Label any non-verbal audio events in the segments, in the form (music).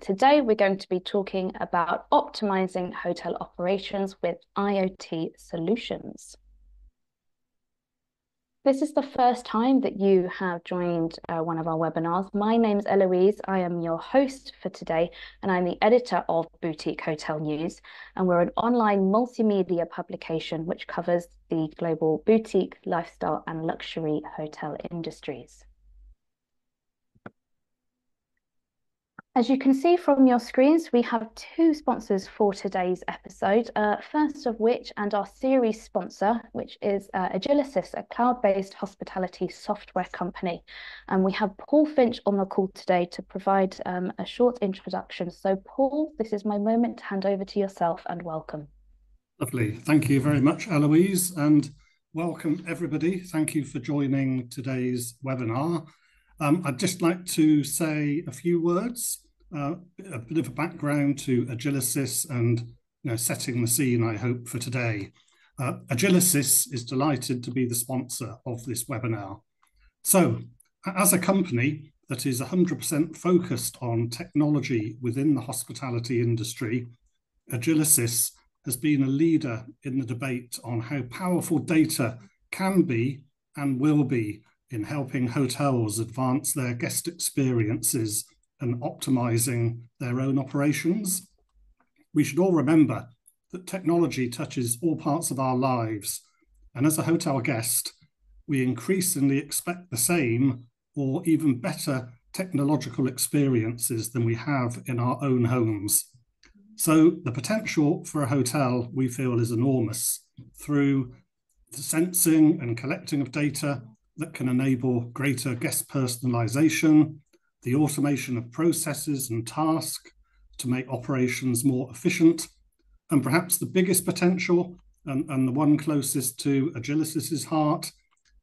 Today, we're going to be talking about optimizing hotel operations with IoT solutions. This is the first time that you have joined uh, one of our webinars. My name's Eloise. I am your host for today, and I'm the editor of Boutique Hotel News. And we're an online multimedia publication which covers the global boutique, lifestyle, and luxury hotel industries. As you can see from your screens, we have two sponsors for today's episode. Uh, first of which, and our series sponsor, which is uh, Agilysys, a cloud-based hospitality software company. And we have Paul Finch on the call today to provide um, a short introduction. So Paul, this is my moment to hand over to yourself and welcome. Lovely. Thank you very much, Eloise, and welcome everybody. Thank you for joining today's webinar. Um, I'd just like to say a few words, uh, a bit of a background to Agilysys and you know, setting the scene, I hope, for today. Uh, Agilysys is delighted to be the sponsor of this webinar. So, as a company that is 100% focused on technology within the hospitality industry, Agilysys has been a leader in the debate on how powerful data can be and will be in helping hotels advance their guest experiences and optimizing their own operations. We should all remember that technology touches all parts of our lives. And as a hotel guest, we increasingly expect the same or even better technological experiences than we have in our own homes. So the potential for a hotel we feel is enormous through the sensing and collecting of data that can enable greater guest personalization, the automation of processes and tasks to make operations more efficient, and perhaps the biggest potential and, and the one closest to Agilysys's heart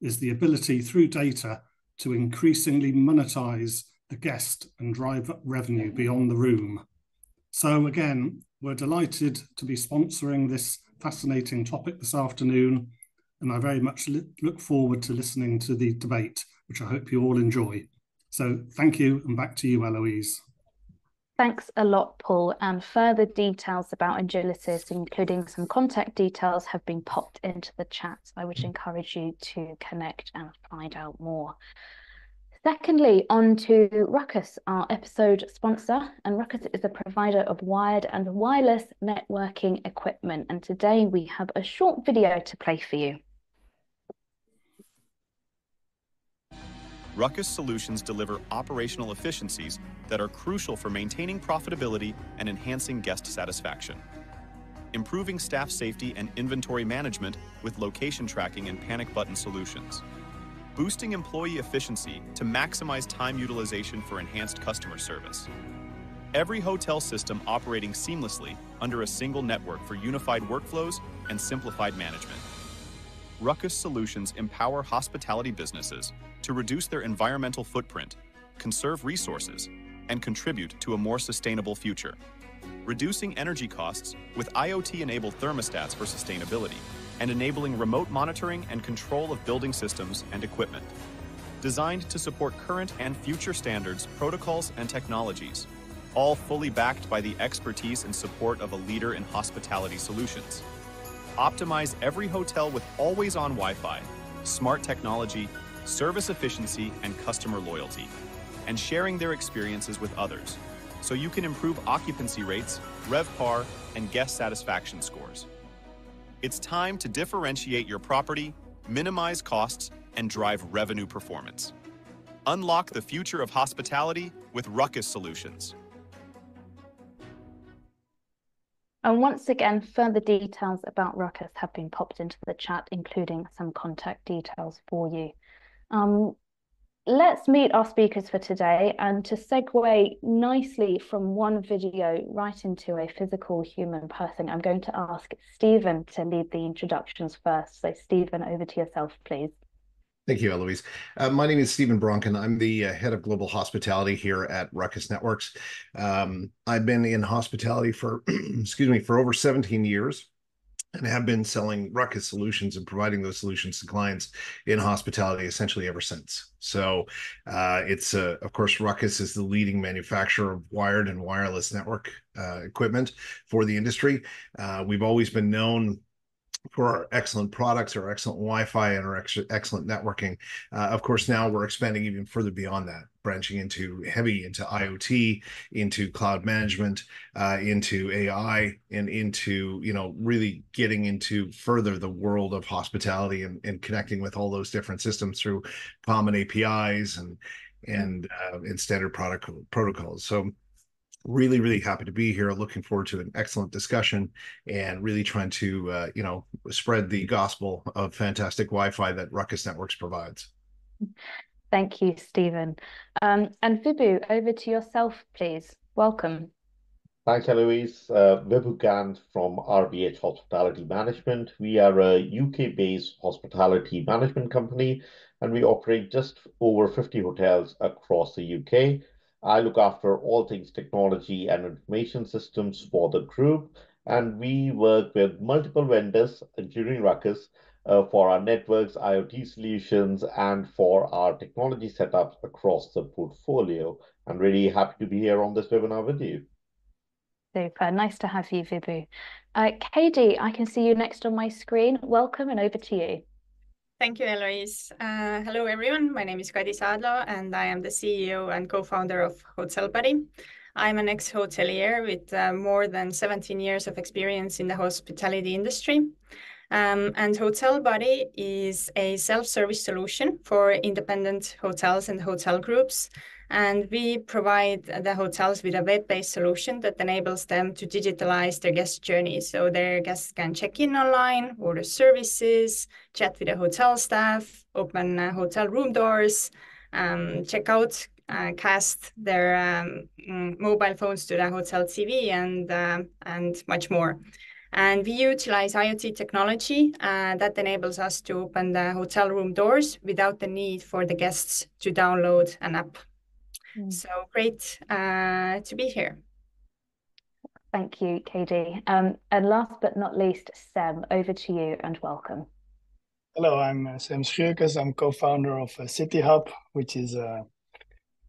is the ability through data to increasingly monetize the guest and drive revenue beyond the room. So again, we're delighted to be sponsoring this fascinating topic this afternoon and I very much look forward to listening to the debate, which I hope you all enjoy. So thank you, and back to you, Eloise. Thanks a lot, Paul. And further details about Agilysys, including some contact details, have been popped into the chat. I would encourage you to connect and find out more. Secondly, on to Ruckus, our episode sponsor. And Ruckus is a provider of wired and wireless networking equipment. And today we have a short video to play for you. Ruckus Solutions deliver operational efficiencies that are crucial for maintaining profitability and enhancing guest satisfaction. Improving staff safety and inventory management with location tracking and panic button solutions. Boosting employee efficiency to maximize time utilization for enhanced customer service. Every hotel system operating seamlessly under a single network for unified workflows and simplified management. Ruckus Solutions empower hospitality businesses to reduce their environmental footprint, conserve resources, and contribute to a more sustainable future. Reducing energy costs with IoT-enabled thermostats for sustainability, and enabling remote monitoring and control of building systems and equipment. Designed to support current and future standards, protocols, and technologies, all fully backed by the expertise and support of a leader in hospitality solutions optimize every hotel with always-on Wi-Fi, smart technology, service efficiency, and customer loyalty, and sharing their experiences with others, so you can improve occupancy rates, RevPAR, and guest satisfaction scores. It's time to differentiate your property, minimize costs, and drive revenue performance. Unlock the future of hospitality with Ruckus Solutions. And once again, further details about Ruckus have been popped into the chat, including some contact details for you. Um, let's meet our speakers for today and to segue nicely from one video right into a physical human person, I'm going to ask Steven to lead the introductions first. So Steven, over to yourself, please. Thank you, Eloise. Uh, my name is Steven Bronken. I'm the uh, head of global hospitality here at Ruckus Networks. Um, I've been in hospitality for, (clears throat) excuse me, for over 17 years. and have been selling Ruckus solutions and providing those solutions to clients in hospitality essentially ever since. So uh, it's uh, of course Ruckus is the leading manufacturer of wired and wireless network uh, equipment for the industry. Uh, we've always been known for our excellent products, our excellent Wi-Fi, and our ex- excellent networking. Uh, of course, now we're expanding even further beyond that, branching into heavy into IoT, into cloud management, uh, into AI, and into you know really getting into further the world of hospitality and, and connecting with all those different systems through common APIs and and uh, and standard product protocols. So really really happy to be here looking forward to an excellent discussion and really trying to uh, you know spread the gospel of fantastic wi-fi that ruckus networks provides thank you steven um, and vibhu over to yourself please welcome Thanks, Eloise. Uh, Vibhu Gaind from RBH Hospitality Management. We are a UK-based hospitality management company, and we operate just over 50 hotels across the UK. I look after all things technology and information systems for the group, and we work with multiple vendors, including Ruckus, uh, for our networks, IoT solutions, and for our technology setups across the portfolio. I'm really happy to be here on this webinar with you. Super. Nice to have you, Vibhu. Uh, Kadi, I can see you next on my screen. Welcome and over to you. Thank you, Eloise. Uh, hello, everyone. My name is Kadi Saadlo, and I am the CEO and co-founder of Hotelbuddy. I'm an ex-hotelier with uh, more than 17 years of experience in the hospitality industry. Um, and Hotelbuddy is a self-service solution for independent hotels and hotel groups and we provide the hotels with a web-based solution that enables them to digitalize their guest journey. So their guests can check in online, order services, chat with the hotel staff, open uh, hotel room doors, um, check out, uh, cast their um, mobile phones to the hotel TV, and uh, and much more. And we utilize IoT technology uh, that enables us to open the hotel room doors without the need for the guests to download an app. Mm. So great uh, to be here. Thank you, Kadi. Um, and last but not least, Sem, over to you and welcome. Hello, I'm uh, Sem Schuurkes. I'm co-founder of uh, CityHub, which is a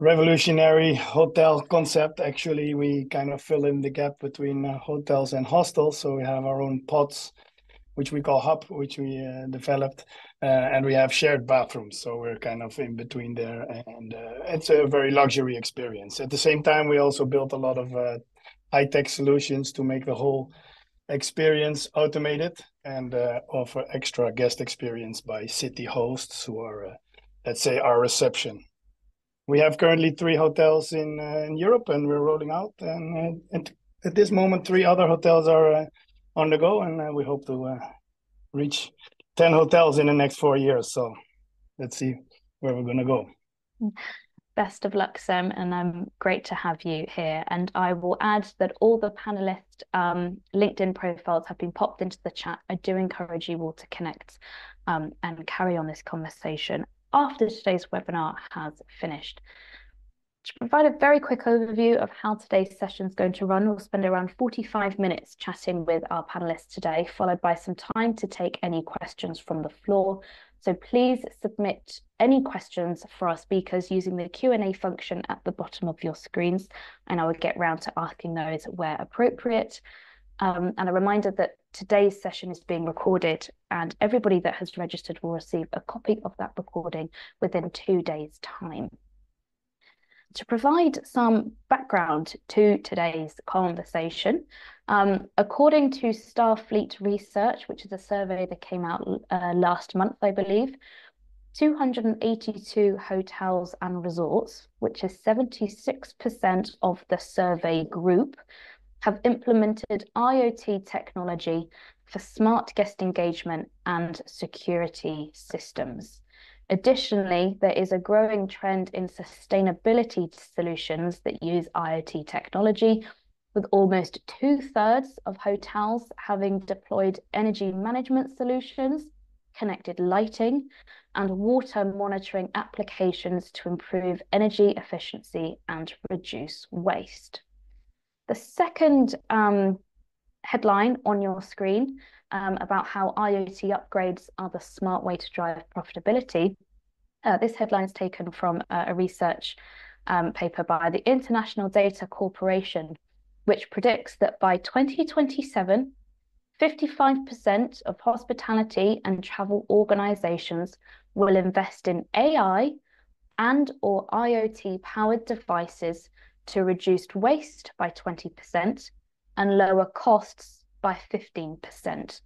revolutionary hotel concept. Actually, we kind of fill in the gap between uh, hotels and hostels. So we have our own pods which we call Hub, which we uh, developed, uh, and we have shared bathrooms. So we're kind of in between there, and uh, it's a very luxury experience. At the same time, we also built a lot of uh, high tech solutions to make the whole experience automated and uh, offer extra guest experience by city hosts who are, uh, let's say, our reception. We have currently three hotels in in Europe, and we're rolling out. And, at this moment, three other hotels are on the go, and uh, we hope to uh, reach 10 hotels in the next four years. So let's see where we're going to go. Best of luck, Sem, and um, great to have you here. And I will add that all the panelists' um, LinkedIn profiles have been popped into the chat. I do encourage you all to connect um, and carry on this conversation after today's webinar has finished. To provide a very quick overview of how today's session is going to run, we'll spend around 45 minutes chatting with our panelists today, followed by some time to take any questions from the floor. So please submit any questions for our speakers using the Q&A function at the bottom of your screens, and I will get round to asking those where appropriate. Um, and a reminder that today's session is being recorded and everybody that has registered will receive a copy of that recording within two days' time. To provide some background to today's conversation, um, according to Starfleet Research, which is a survey that came out uh, last month, I believe, 282 hotels and resorts, which is 76% of the survey group, have implemented IoT technology for smart guest engagement and security systems. Additionally, there is a growing trend in sustainability solutions that use IoT technology, with almost two thirds of hotels having deployed energy management solutions, connected lighting, and water monitoring applications to improve energy efficiency and reduce waste. The second um, headline on your screen um, about how IoT upgrades are the smart way to drive profitability. Uh, this headline is taken from uh, a research um, paper by the International Data Corporation, which predicts that by 2027, 55% of hospitality and travel organizations will invest in AI and or IoT powered devices to reduce waste by 20% and lower costs by 15%.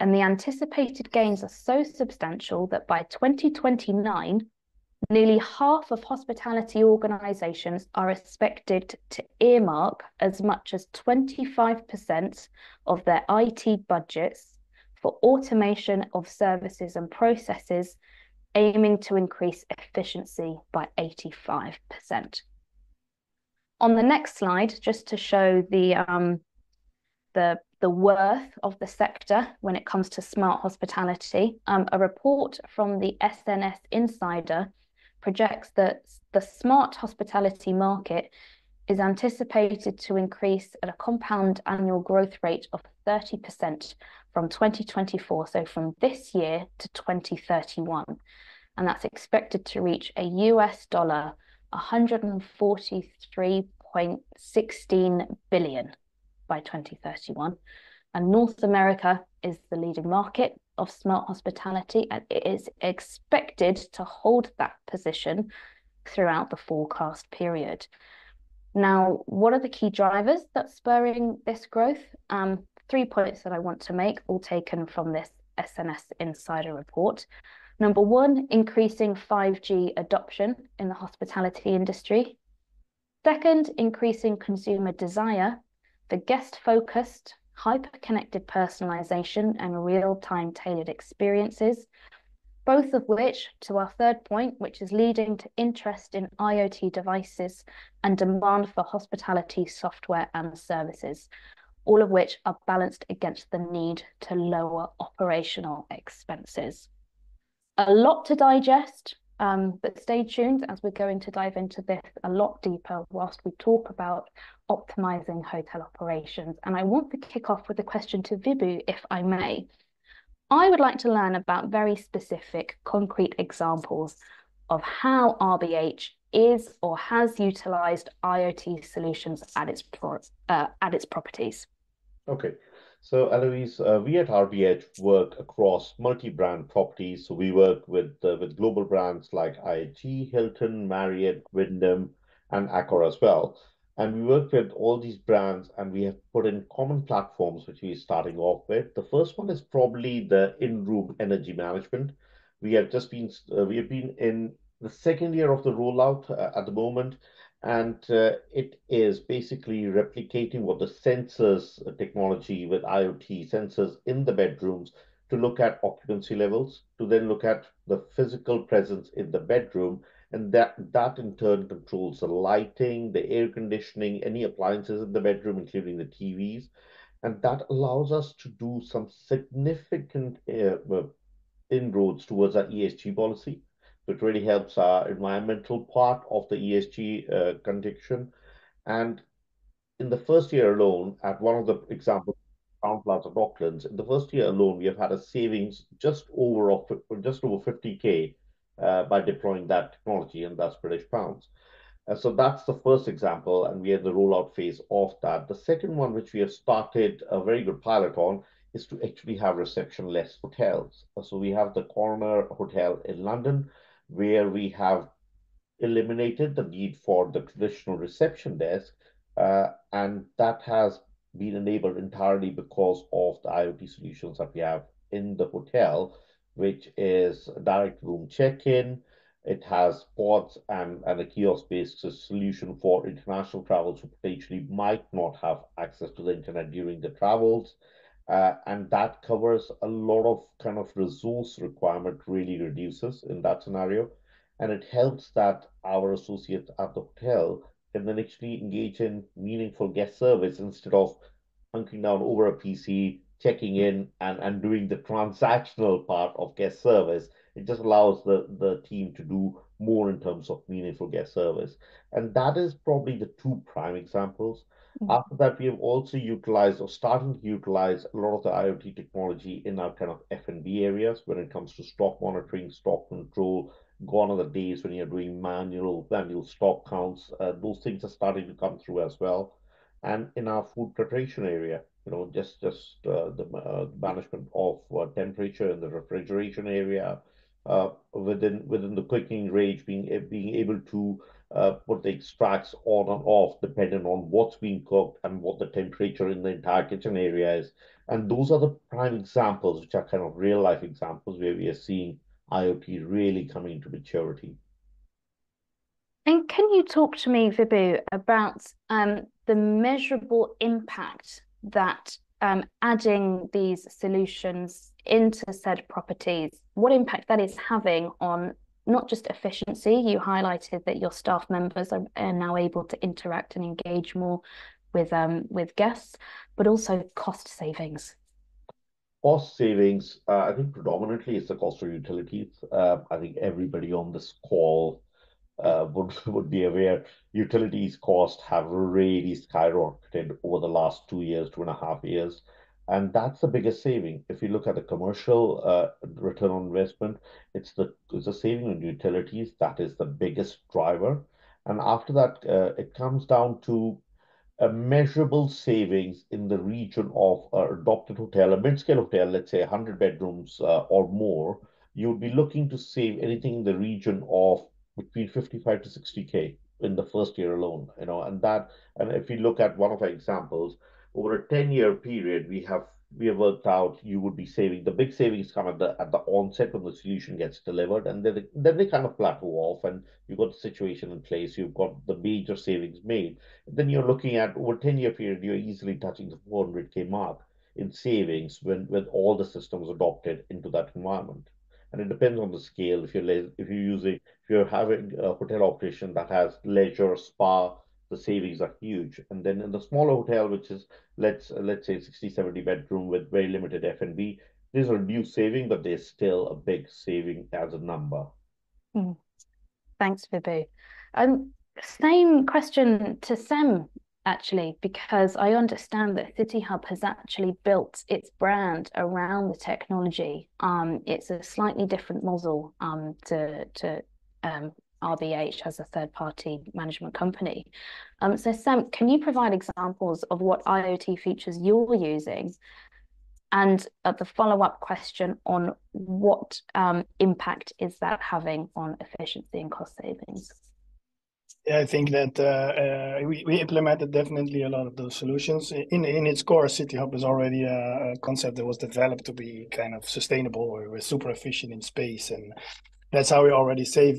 And the anticipated gains are so substantial that by 2029, nearly half of hospitality organizations are expected to earmark as much as 25% of their IT budgets for automation of services and processes, aiming to increase efficiency by 85%. On the next slide, just to show the um, the the worth of the sector when it comes to smart hospitality, um, a report from the SNS Insider projects that the smart hospitality market is anticipated to increase at a compound annual growth rate of 30% from 2024, so from this year to 2031. And that's expected to reach a US dollar 143.16 billion by 2031. And North America is the leading market of smart hospitality, and it is expected to hold that position throughout the forecast period. Now, what are the key drivers that's spurring this growth? Um, three points that I want to make, all taken from this SNS Insider report. Number one, increasing 5G adoption in the hospitality industry. Second, increasing consumer desire for guest-focused, hyper-connected personalization and real-time tailored experiences, both of which, to our third point, which is leading to interest in IoT devices and demand for hospitality software and services, all of which are balanced against the need to lower operational expenses. A lot to digest, um, but stay tuned as we're going to dive into this a lot deeper whilst we talk about optimizing hotel operations. And I want to kick off with a question to Vibhu, if I may. I would like to learn about very specific, concrete examples of how RBH is or has utilized IoT solutions at its pro uh, at its properties. Okay, so Eloise, uh, we at RBH work across multi-brand properties. So we work with uh, with global brands like IHG, Hilton, Marriott, Wyndham, and Accor as well. And we work with all these brands and we have put in common platforms, which we're starting off with. The first one is probably the in-room energy management. We have just been, uh, we have been in the second year of the rollout uh, at the moment and uh, it is basically replicating what the sensors technology with IoT sensors in the bedrooms to look at occupancy levels, to then look at the physical presence in the bedroom, and that that in turn controls the lighting, the air conditioning, any appliances in the bedroom, including the TVs, and that allows us to do some significant uh, inroads towards our ESG policy. It really helps our environmental part of the ESG uh, condition. And in the first year alone, at one of the examples, Crowne Plaza Docklands, in the first year alone, we have had a savings just over of just over 50k uh, by deploying that technology, and that's British pounds. Uh, so that's the first example, and we are in the rollout phase of that. The second one, which we have started a very good pilot on, is to actually have reception-less hotels. So we have the Corner Hotel in London, where we have eliminated the need for the traditional reception desk, uh, and that has been enabled entirely because of the IoT solutions that we have in the hotel, which is direct room check-in. It has pods and, and a kiosk-based solution for international travelers who potentially might not have access to the internet during the travels. Uh, and that covers a lot of kind of resource requirement really reduces in that scenario. And it helps that our associates at the hotel can then actually engage in meaningful guest service instead of hunkering down over a PC, checking in and, and doing the transactional part of guest service. It just allows the, the team to do more in terms of meaningful guest service. And that is probably the two prime examples. Mm-hmm. After that, we have also utilized or starting to utilize a lot of the IoT technology in our kind of F&B areas when it comes to stock monitoring, stock control. Gone are the days when you're doing manual manual stock counts. Uh, those things are starting to come through as well. And in our food preparation area, you know, just just uh, the uh, management of uh, temperature in the refrigeration area, uh, within within the cooking range, being being able to uh, put the extracts on and off depending on what's being cooked and what the temperature in the entire kitchen area is. And those are the prime examples, which are kind of real life examples where we are seeing IoT really coming to maturity. And can you talk to me, Vibhu, about um, the measurable impact that um, adding these solutions into said properties, what impact that is having on not just efficiency, you highlighted that your staff members are, are now able to interact and engage more with um, with guests, but also cost savings. Cost savings, uh, I think predominantly it's the cost of utilities. Uh, I think everybody on this call would (laughs) would be aware utilities costs have really skyrocketed over the last two years, two and a half years. And that's the biggest saving. If you look at the commercial uh, return on investment, it's the it's a saving on utilities that is the biggest driver. And after that, uh, it comes down to a measurable savings in the region of a adopted hotel, a mid-scale hotel, let's say 100 bedrooms uh, or more, you'd be looking to save anything in the region of between 55 to 60k in the first year alone you know and that and if you look at one of our examples over a 10 year period we have we have worked out you would be saving the big savings come at the at the onset when the solution gets delivered and then they, then they kind of plateau off and you've got the situation in place you've got the major savings made. Then you're looking at over 10 year period you're easily touching the 400k mark in savings when with all the systems adopted into that environment and it depends on the scale. If you're if you're using if you're having a hotel operation that has leisure spa, the savings are huge. And then in the smaller hotel, which is let's let's say 60, 70 bedroom with very limited F&B, there's a reduced saving, but there's still a big saving as a number. Mm. Thanks, Vibhu. Um, same question to Sem actually, because I understand that CityHub has actually built its brand around the technology. Um, it's a slightly different model um, to, to um, RBH as a third party management company. Um, so, Sem, can you provide examples of what IoT features you're using? And uh, the follow up question on what um, impact is that having on efficiency and cost savings? Yeah, I think that uh, uh, we, we implemented definitely a lot of those solutions. In in its core, CityHub is already a, concept that was developed to be kind of sustainable we're super efficient in space, and that's how we already save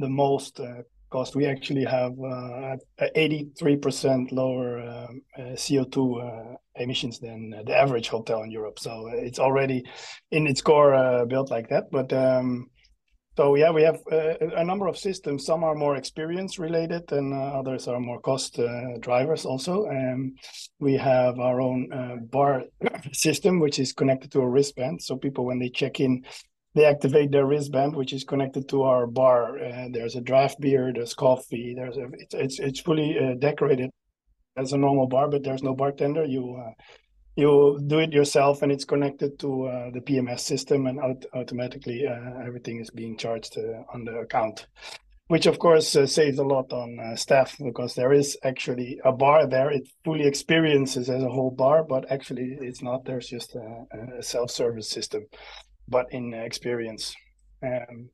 the most uh, cost. We actually have uh, 83% lower um, uh, CO2 uh, emissions than the average hotel in Europe. So it's already in its core built like that, but. Um, so yeah, we have uh, a number of systems. Some are more experience related, and uh, others are more cost uh, drivers. Also, um, we have our own uh, bar (coughs) system, which is connected to a wristband. So people, when they check in, they activate their wristband, which is connected to our bar. Uh, there's a draft beer, there's coffee, there's a it's it's, it's fully uh, decorated as a normal bar, but there's no bartender. You you do it yourself and it's connected to uh, the PMS system and aut- automatically uh, everything is being charged uh, on the account which of course uh, saves a lot on uh, staff because there is actually a bar there. It fully experiences as a whole bar but actually it's not. There's just a, a self-service system but in experience. Um,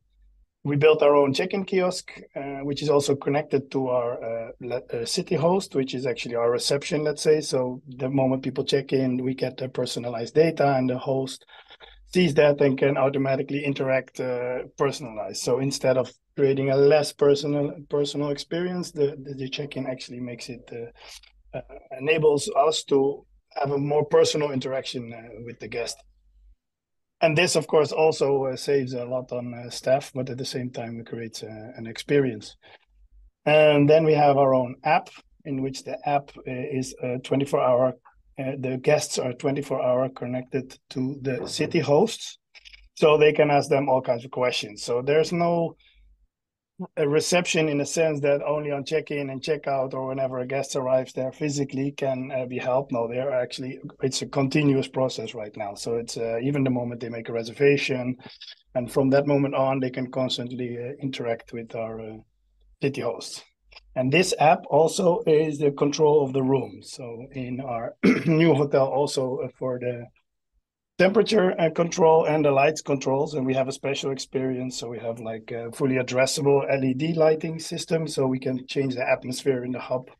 we built our own check-in kiosk, uh, which is also connected to our uh, uh, city host, which is actually our reception, let's say. So the moment people check in, we get the personalized data, and the host sees that and can automatically interact uh, personalized. So instead of creating a less personal personal experience, the the, the check-in actually makes it uh, uh, enables us to have a more personal interaction with the guest and this of course also uh, saves a lot on uh, staff but at the same time it creates uh, an experience. And then we have our own app in which the app uh, is 24 hour uh, the guests are 24 hour connected to the city hosts. So they can ask them all kinds of questions. So there's no a reception in a sense that only on check-in and check-out or whenever a guest arrives there physically can uh, be helped. No, they're actually it's a continuous process right now. So it's uh, even the moment they make a reservation, and from that moment on, they can constantly uh, interact with our uh, city hosts. And this app also is the control of the room. So in our (clears throat) new hotel, also uh, for the temperature and control and the lights controls and we have a special experience. So we have like a fully addressable led lighting system so we can change the atmosphere in the hub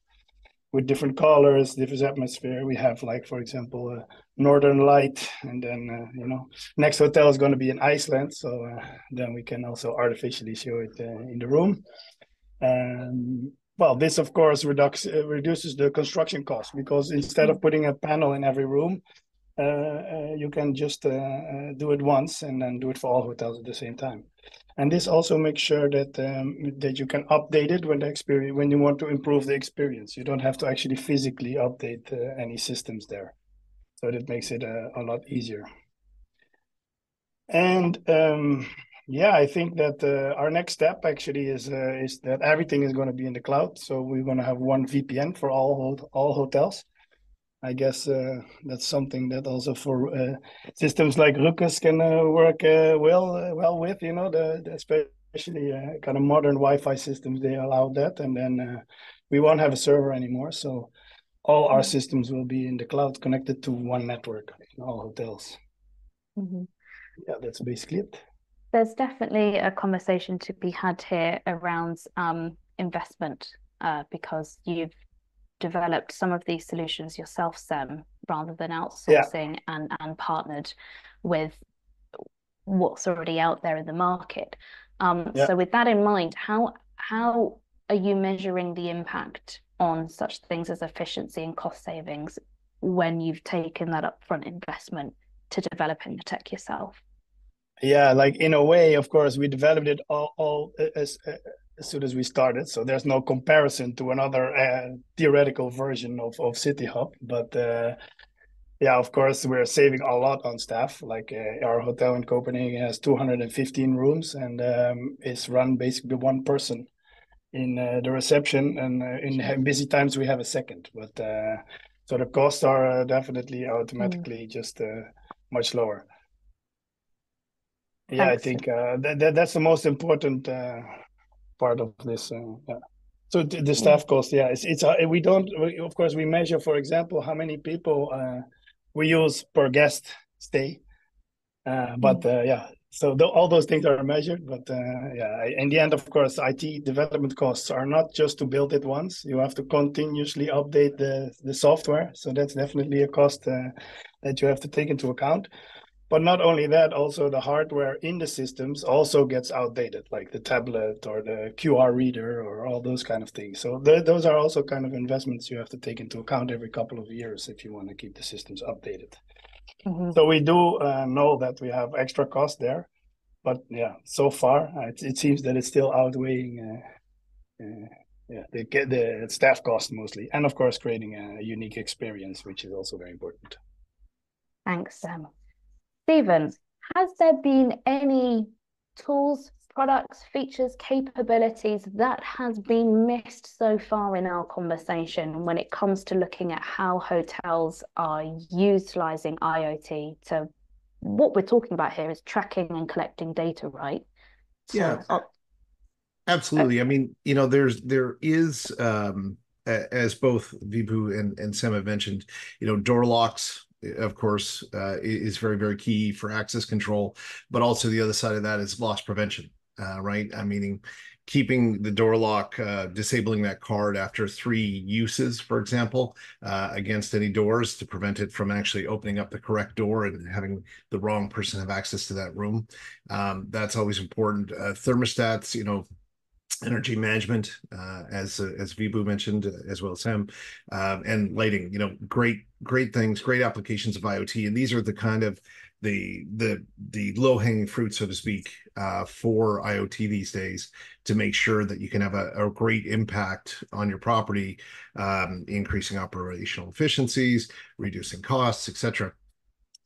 with different colors different atmosphere. We have like for example a northern light and then uh, you know next hotel is going to be in iceland. So uh, then we can also artificially show it uh, in the room. Um, well this of course reduces reduces the construction cost because instead of putting a panel in every room uh, uh, you can just uh, do it once and then do it for all hotels at the same time. And this also makes sure that um, that you can update it when the experience when you want to improve the experience. You don't have to actually physically update any systems there, so that makes it a, a lot easier. And um, yeah, I think that uh, our next step actually is uh, is that everything is going to be in the cloud. So we're going to have one VPN for all all hotels. I guess uh, that's something that also for uh, systems like Ruckus can uh, work uh, well uh, well with. You know, the, the especially uh, kind of modern Wi-Fi systems they allow that, and then we won't have a server anymore. So all our mm-hmm. systems will be in the cloud, connected to one network in all hotels. Mm-hmm. Yeah, that's basically it. There's definitely a conversation to be had here around um, investment because you've developed some of these solutions yourself, Sem, rather than outsourcing yeah. and, and partnered with what's already out there in the market. Um, yeah. So with that in mind, how how are you measuring the impact on such things as efficiency and cost savings when you've taken that upfront investment to developing the tech yourself? Yeah, like in a way, of course, we developed it all, all as as soon as we started. So there's no comparison to another uh, theoretical version of, of CityHub. But uh, yeah, of course, we're saving a lot on staff. Like uh, our hotel in Copenhagen has 215 rooms and um, is run basically one person in uh, the reception. And uh, in busy times, we have a second. But uh, so the costs are definitely automatically mm. just much lower. Yeah, Thanks. I think that, that, that's the most important part of this. Uh, yeah. So the, the staff cost, yeah, it's it's uh, we don't we, of course we measure, for example, how many people uh, we use per guest stay, uh, but uh, yeah, so the, all those things are measured. But uh, yeah, in the end, of course, IT development costs are not just to build it once. You have to continuously update the the software, so that's definitely a cost uh, that you have to take into account but not only that also the hardware in the systems also gets outdated like the tablet or the qr reader or all those kind of things. So th- those are also kind of investments you have to take into account every couple of years if you want to keep the systems updated. Mm-hmm. so we do uh, know that we have extra cost there but yeah so far uh, it, it, seems that it's still outweighing uh, uh yeah the, the staff cost mostly. And of course creating a unique experience which is also very important. Thanks sem Steven, has there been any tools, products, features, capabilities that has been missed so far in our conversation when it comes to looking at how hotels are utilizing IoT to what we're talking about here is tracking and collecting data, right? So, yeah. Uh, absolutely. Uh, I mean, you know, there's there is um as both Vibhu and, and Sem have mentioned, you know, door locks of course, uh, is very, very key for access control. But also the other side of that is loss prevention, uh, right? I meaning keeping the door lock, uh, disabling that card after three uses, for example, uh, against any doors to prevent it from actually opening up the correct door and having the wrong person have access to that room. Um, that's always important. Uh, thermostats, you know, energy management, uh, as uh, as Vibhu mentioned, uh, as well as him, uh, and lighting. You know, great great things, great applications of IoT, and these are the kind of the the the low hanging fruit, so to speak, uh, for IoT these days to make sure that you can have a, a great impact on your property, um, increasing operational efficiencies, reducing costs, etc.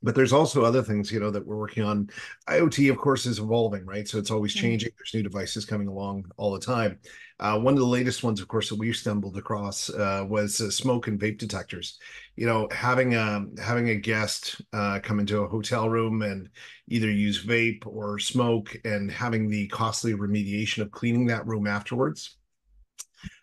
but there's also other things you know that we're working on. Iot of course is evolving right? So it's always changing. Mm-hmm. there's new devices coming along all the time. Uh, one of the latest ones of course that we stumbled across uh, was uh, smoke and vape detectors. You know having a having a guest uh, come into a hotel room and either use vape or smoke and having the costly remediation of cleaning that room afterwards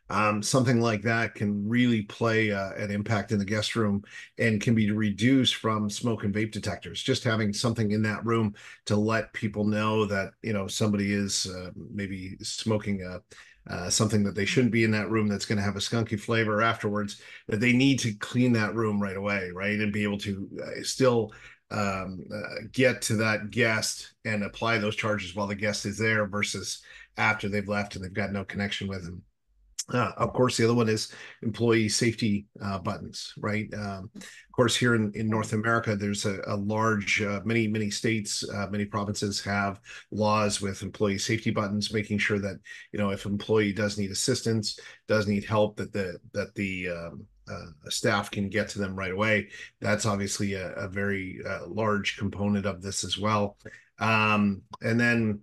um, something like that can really play uh, an impact in the guest room and can be reduced from smoke and vape detectors. Just having something in that room to let people know that you know somebody is uh, maybe smoking a. Uh, something that they shouldn't be in that room that's going to have a skunky flavor afterwards that they need to clean that room right away right and be able to uh, still um, uh, get to that guest and apply those charges while the guest is there versus after they've left and they've got no connection with them uh, of course, the other one is employee safety uh, buttons, right? Um, of course, here in, in North America, there's a, a large, uh, many, many states, uh, many provinces have laws with employee safety buttons, making sure that, you know, if employee does need assistance, does need help, that the, that the, um, uh, staff can get to them right away. That's obviously a, a very uh, large component of this as well. Um, and then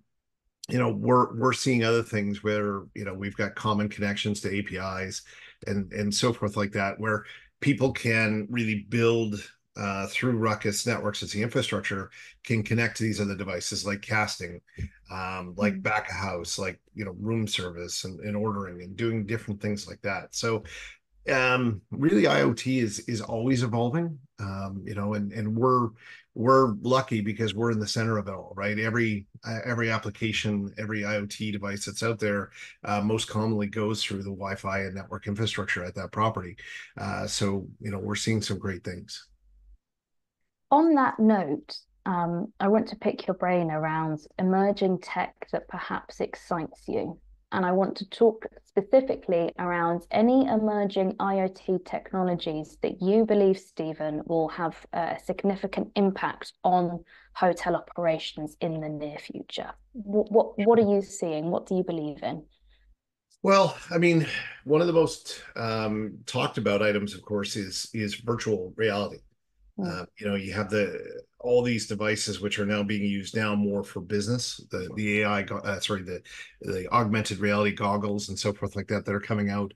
you know we're we're seeing other things where you know we've got common connections to apis and and so forth like that where people can really build uh, through ruckus networks as the infrastructure can connect to these other devices like casting um, like mm-hmm. back of house like you know room service and, and ordering and doing different things like that so um really iot is is always evolving um you know and and we're we're lucky because we're in the center of it all right? Every uh, every application every iot device that's out there uh, most commonly goes through the wi-fi and network infrastructure at that property. Uh, so you know we're seeing some great things. On that note um, i want to pick your brain around emerging tech that perhaps excites you and I want to talk specifically around any emerging IoT technologies that you believe, Steven, will have a significant impact on hotel operations in the near future. What, what, what are you seeing? What do you believe in? Well, I mean, one of the most um, talked about items, of course, is is virtual reality. Mm. Uh, you know, you have the all these devices which are now being used now more for business. The the AI, uh, sorry, the the augmented reality goggles and so forth like that that are coming out.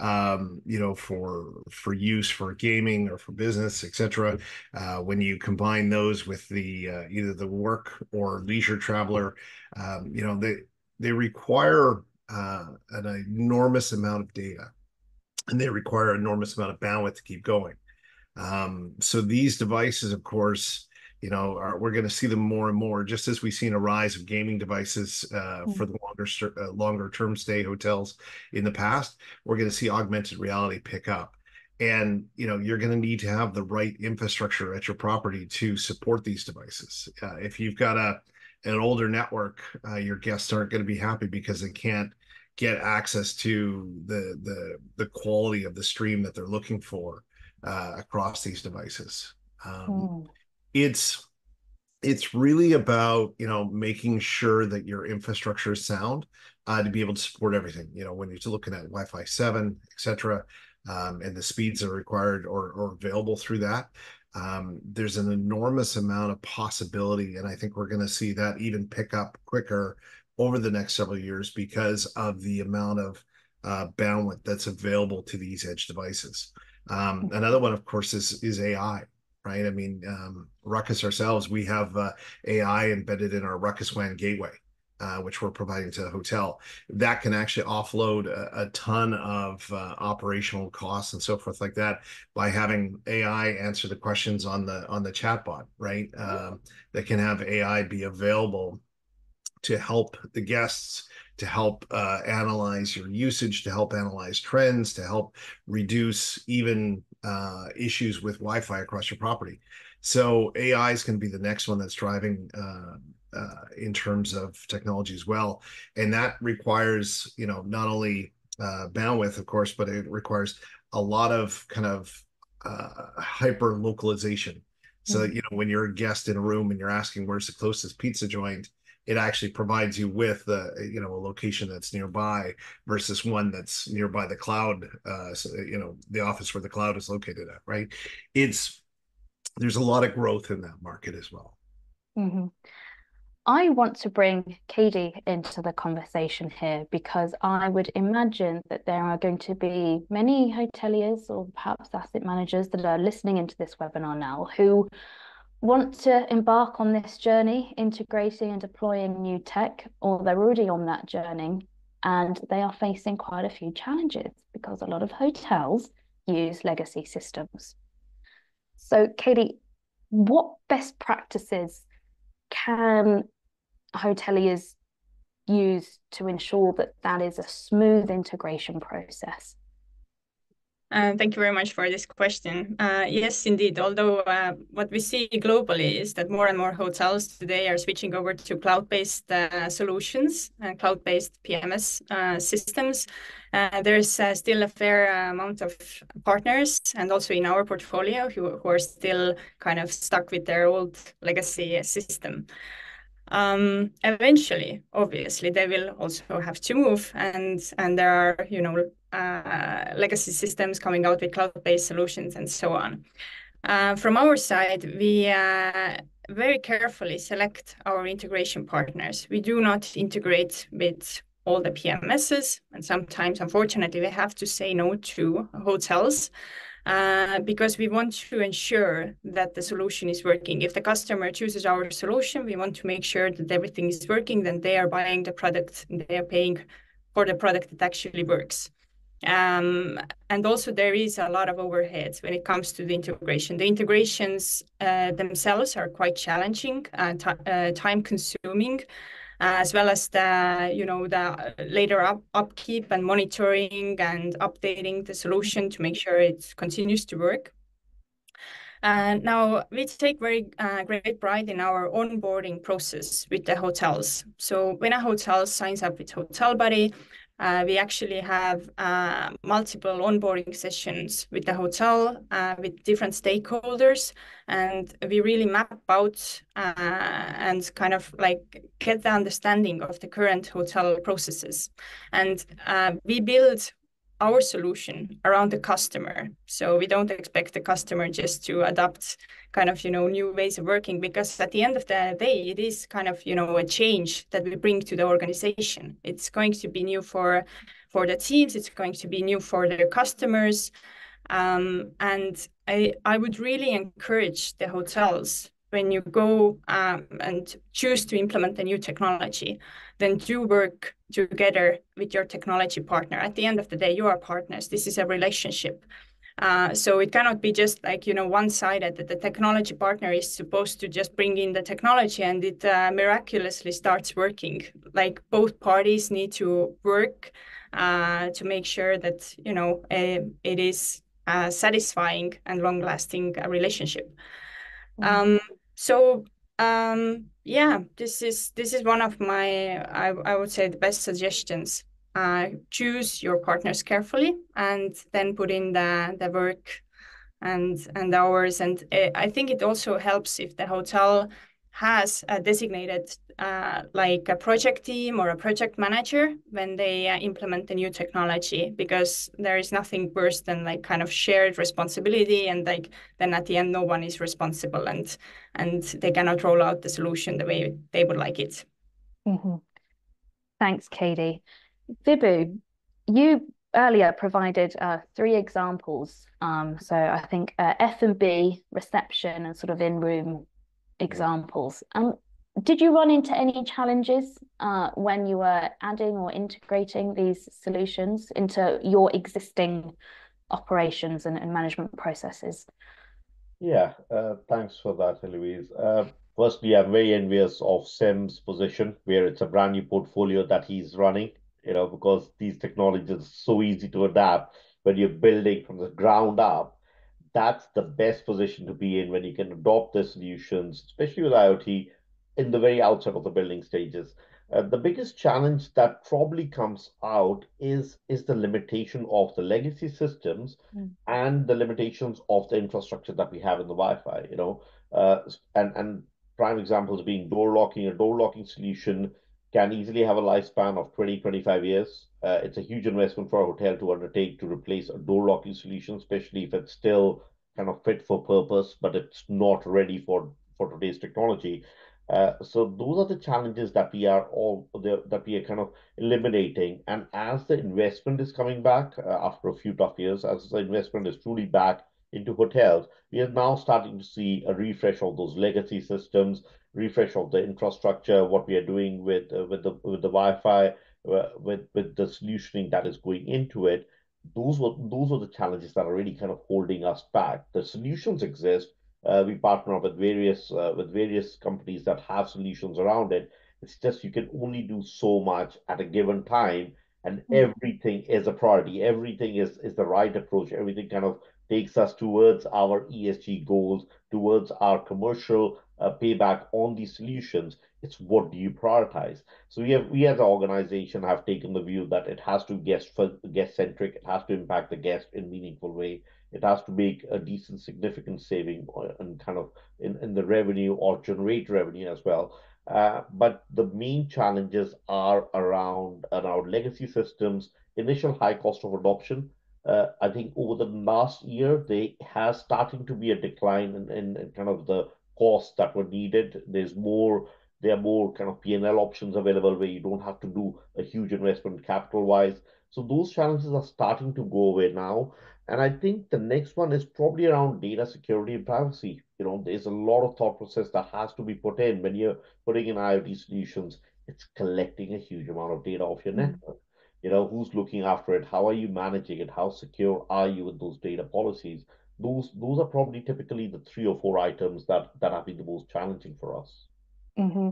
Um, you know, for for use for gaming or for business, etc. Uh, when you combine those with the uh, either the work or leisure traveler, um, you know, they they require uh, an enormous amount of data, and they require an enormous amount of bandwidth to keep going. Um, so these devices, of course, you know, are, we're going to see them more and more, just as we've seen a rise of gaming devices uh, mm-hmm. for the longer uh, longer term stay hotels in the past. We're going to see augmented reality pick up, and you know, you're going to need to have the right infrastructure at your property to support these devices. Uh, if you've got a an older network, uh, your guests aren't going to be happy because they can't get access to the the the quality of the stream that they're looking for uh, across these devices. Um, mm. It's it's really about you know making sure that your infrastructure is sound uh, to be able to support everything. You know when you're looking at Wi-Fi seven, etc., um, and the speeds that are required or, or available through that. Um, there's an enormous amount of possibility, and I think we're going to see that even pick up quicker over the next several years because of the amount of uh, bandwidth that's available to these edge devices. Um, another one, of course, is is AI. Right. I mean, um, Ruckus ourselves, we have uh, AI embedded in our Ruckus WAN gateway, uh, which we're providing to the hotel. That can actually offload a, a ton of uh, operational costs and so forth like that by having AI answer the questions on the on the chatbot. Right. Um, that can have AI be available to help the guests to help uh, analyze your usage, to help analyze trends, to help reduce even uh, issues with Wi-Fi across your property. So AI is going to be the next one that's driving uh, uh, in terms of technology as well, and that requires you know not only uh, bandwidth, of course, but it requires a lot of kind of uh, hyper localization. So mm-hmm. you know when you're a guest in a room and you're asking where's the closest pizza joint, it actually provides you with the you know a location that's nearby versus one that's nearby the cloud uh so, you know the office where the cloud is located at right it's there's a lot of growth in that market as well. Mm-hmm. I want to bring Kadi into the conversation here because I would imagine that there are going to be many hoteliers or perhaps asset managers that are listening into this webinar now who want to embark on this journey, integrating and deploying new tech, or they're already on that journey and they are facing quite a few challenges because a lot of hotels use legacy systems. So, Kadi, what best practices can hoteliers use to ensure that that is a smooth integration process? Uh, thank you very much for this question. Uh, yes, indeed. Although uh, what we see globally is that more and more hotels today are switching over to cloud-based uh, solutions, uh, cloud-based PMS systems. there's still a fair amount of partners, and also in our portfolio, who, who are still kind of stuck with their old legacy system um, eventually obviously they will also have to move and and there are you know uh, legacy systems coming out with cloud-based solutions and so on. Uh, from our side we uh, very carefully select our integration partners. We do not integrate with all the pms's and sometimes unfortunately we have to say no to hotels uh, because we want to ensure that the solution is working. If the customer chooses our solution, we want to make sure that everything is working, then they are buying the product, they are paying for the product that actually works. Um, and also there is a lot of overheads when it comes to the integration. The integrations uh, themselves are quite challenging, and uh, time consuming, uh, as well as the you know the later up, upkeep and monitoring and updating the solution to make sure it continues to work. Uh, now, we take very uh, great pride in our onboarding process with the hotels. So when a hotel signs up with Hotelbuddy, uh, we actually have uh, multiple onboarding sessions with the hotel, uh, with different stakeholders, and we really map out uh, and kind of like get the understanding of the current hotel processes. And uh, we build our solution around the customer. So we don't expect the customer just to adopt kind of, you know, new ways of working because at the end of the day, it is kind of, you know, a change that we bring to the organization. It's going to be new for for the teams, it's going to be new for their customers. Um, and I, I would really encourage the hotels when you go um, and choose to implement a new technology, then do work together with your technology partner. At the end of the day, you are partners. This is a relationship. Uh, so it cannot be just like you know one-sided that the technology partner is supposed to just bring in the technology and it uh, miraculously starts working. Like both parties need to work uh, to make sure that you know it is a satisfying and long-lasting uh, relationship. Mm -hmm. um, so um, yeah, this is this is one of my I, I would say the best suggestions. Uh, choose your partners carefully and then put in the the work and and hours. And uh, I think it also helps if the hotel has a designated uh, like a project team or a project manager when they uh, implement the new technology because there is nothing worse than like kind of shared responsibility and like then at the end no one is responsible and and they cannot roll out the solution the way they would like it. Mm-hmm. Thanks, Kadi. Vibhu, you earlier provided uh, three examples. Um, so I think uh, F and B, reception, and sort of in-room examples. Um, did you run into any challenges uh, when you were adding or integrating these solutions into your existing operations and, and management processes? Yeah, uh, thanks for that, Eloise. Uh, firstly, I'm very envious of Sem's position where it's a brand new portfolio that he's running, you know, because these technologies are so easy to adapt when you're building from the ground up that's the best position to be in when you can adopt the solutions, especially with IoT, in the very outset of the building stages. Uh, the biggest challenge that probably comes out is is the limitation of the legacy systems mm. and the limitations of the infrastructure that we have in the Wi-Fi. You know, uh, and and prime examples being door locking. A door locking solution can easily have a lifespan of 20, 25 years. Uh, it's a huge investment for a hotel to undertake to replace a door locking solution, especially if it's still kind of fit for purpose, but it's not ready for for today's technology. Uh, so those are the challenges that we are all that we are kind of eliminating. And as the investment is coming back uh, after a few tough years, as the investment is truly back into hotels, we are now starting to see a refresh of those legacy systems, refresh of the infrastructure, what we are doing with uh, with the with the Wi-Fi, uh, with with the solutioning that is going into it. Those were those are the challenges that are really kind of holding us back. The solutions exist uh, we partner up with various uh, with various companies that have solutions around it. It's just you can only do so much at a given time, and mm-hmm. everything is a priority. Everything is is the right approach. Everything kind of takes us towards our ESG goals, towards our commercial uh, payback on these solutions. It's what do you prioritize? So we have we as an organization have taken the view that it has to guest for guest centric. It has to impact the guest in meaningful way it has to make a decent, significant saving and kind of in, in the revenue or generate revenue as well. Uh, but the main challenges are around around legacy systems, initial high cost of adoption. Uh, I think over the last year, there has starting to be a decline in, in, in kind of the costs that were needed. There's more there are more kind of P&L options available where you don't have to do a huge investment capital wise. So those challenges are starting to go away now. And I think the next one is probably around data security and privacy. You know, there's a lot of thought process that has to be put in when you're putting in IoT solutions. It's collecting a huge amount of data off your mm-hmm. network. You know, who's looking after it? How are you managing it? How secure are you with those data policies? Those those are probably typically the three or four items that that have been the most challenging for us. Mm-hmm.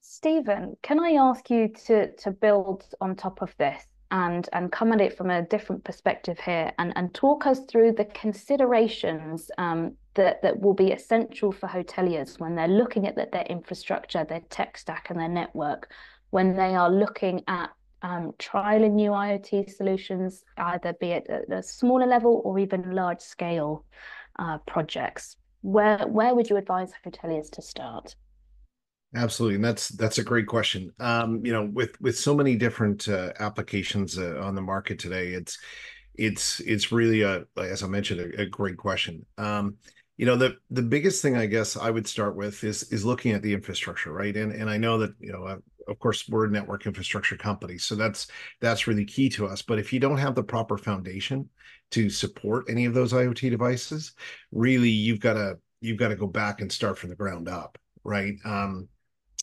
Steven, can I ask you to to build on top of this? and and come at it from a different perspective here and and talk us through the considerations um, that that will be essential for hoteliers when they're looking at the, their infrastructure, their tech stack, and their network, when they are looking at um, trialing new IoT solutions, either be it at a smaller level or even large scale uh, projects. Where where would you advise hoteliers to start? Absolutely, and that's that's a great question. Um, you know, with with so many different uh, applications uh, on the market today, it's it's it's really a as I mentioned a, a great question. Um, you know, the the biggest thing I guess I would start with is is looking at the infrastructure, right? And and I know that you know, of course, we're a network infrastructure company, so that's that's really key to us. But if you don't have the proper foundation to support any of those IoT devices, really, you've got to you've got to go back and start from the ground up, right? Um,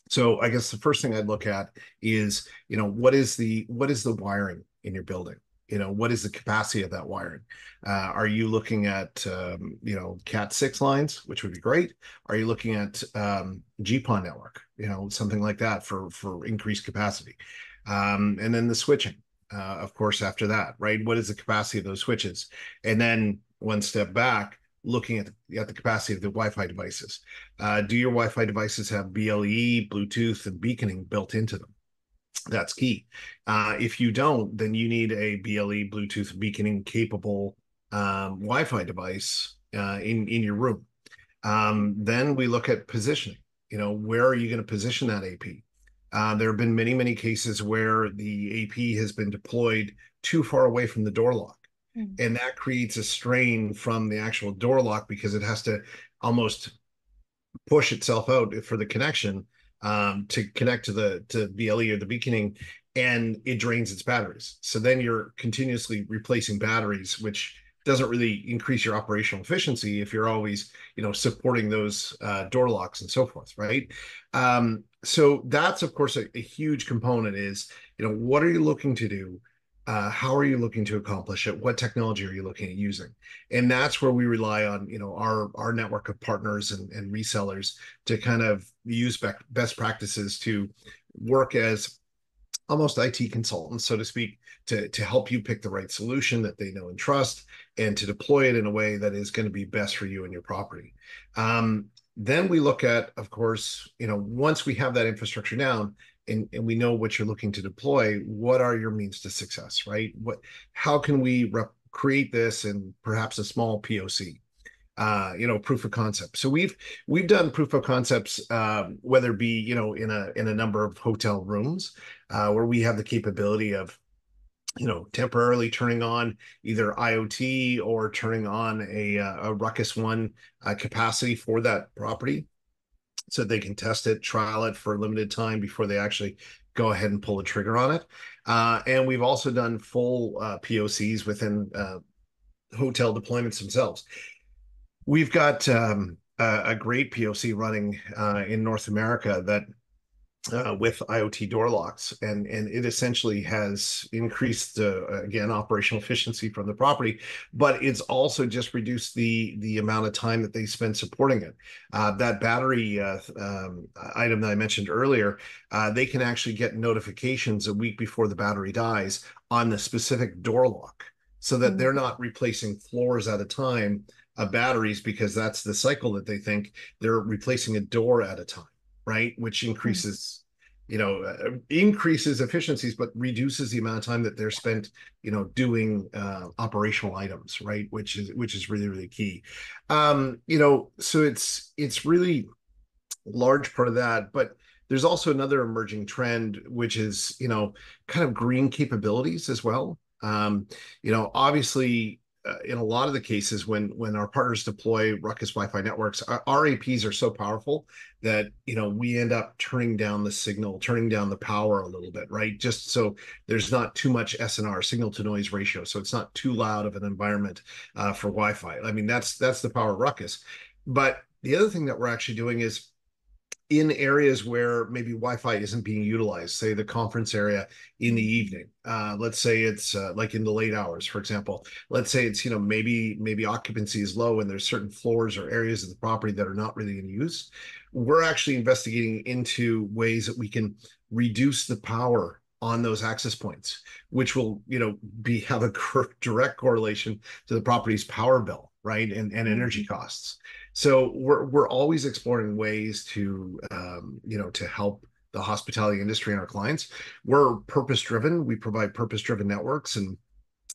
so I guess the first thing I'd look at is, you know, what is the what is the wiring in your building? You know, what is the capacity of that wiring? Uh, are you looking at, um, you know, Cat six lines, which would be great? Are you looking at um, GPON network? You know, something like that for for increased capacity, um, and then the switching. Uh, of course, after that, right? What is the capacity of those switches? And then one step back, looking at the, at the capacity of the Wi-Fi devices. Uh, do your Wi-Fi devices have BLE, Bluetooth, and beaconing built into them? That's key. Uh, if you don't, then you need a BLE, Bluetooth, beaconing capable um, Wi-Fi device uh, in in your room. Um, then we look at positioning. You know, where are you going to position that AP? Uh, there have been many, many cases where the AP has been deployed too far away from the door lock. Mm. And that creates a strain from the actual door lock because it has to almost push itself out for the connection um, to connect to the to BLE or the beaconing, and it drains its batteries. So then you're continuously replacing batteries, which doesn't really increase your operational efficiency if you're always you know supporting those uh, door locks and so forth right um, so that's of course a, a, huge component is you know what are you looking to do uh, how are you looking to accomplish it? What technology are you looking at using? And that's where we rely on you know our our network of partners and, and resellers to kind of use best practices to work as almost IT consultants so to speak to to help you pick the right solution that they know and trust and to deploy it in a way that is going to be best for you and your property. Um, then we look at of course you know once we have that infrastructure down and, and we know what you're looking to deploy what are your means to success right? What how can we rep- create this in perhaps a small poc uh, you know proof of concept. So we've we've done proof of concepts uh, whether it be you know in a in a number of hotel rooms uh, where we have the capability of you know, temporarily turning on either IoT or turning on a, a Ruckus One uh, capacity for that property so they can test it, trial it for a limited time before they actually go ahead and pull the trigger on it. Uh, and we've also done full uh, POCs within uh, hotel deployments themselves. We've got um, a, a, great POC running uh, in North America that uh, with IoT door locks, and and it essentially has increased uh, again operational efficiency from the property, but it's also just reduced the the amount of time that they spend supporting it. Uh, that battery uh, um, item that I mentioned earlier, uh, they can actually get notifications a week before the battery dies on the specific door lock, so that mm-hmm. they're not replacing floors at a time of batteries because that's the cycle that they think they're replacing a door at a time right? Which hmm. increases, you know, uh, increases efficiencies, but reduces the amount of time that they're spent, you know, doing uh, operational items, right? Which is which is really really key. Um, you know, so it's it's really large part of that, but there's also another emerging trend, which is you know, kind of green capabilities as well. Um, you know, obviously uh, in a lot of the cases when when our partners deploy ruckus wi-fi networks our, aps are so powerful that you know we end up turning down the signal turning down the power a little bit right? Just so there's not too much snr signal to noise ratio so it's not too loud of an environment uh, for wi-fi. I mean that's that's the power of ruckus. But the other thing that we're actually doing is in areas where maybe Wi-Fi isn't being utilized, say the conference area in the evening. Uh, let's say it's uh, like in the late hours, for example. Let's say it's you know maybe maybe occupancy is low and there's certain floors or areas of the property that are not really in use. We're actually investigating into ways that we can reduce the power on those access points, which will you know be have a (laughs) direct correlation to the property's power bill, right, and and energy mm-hmm. costs. So we're we're always exploring ways to um, you know to help the hospitality industry and our clients. We're purpose driven. We provide purpose driven networks, and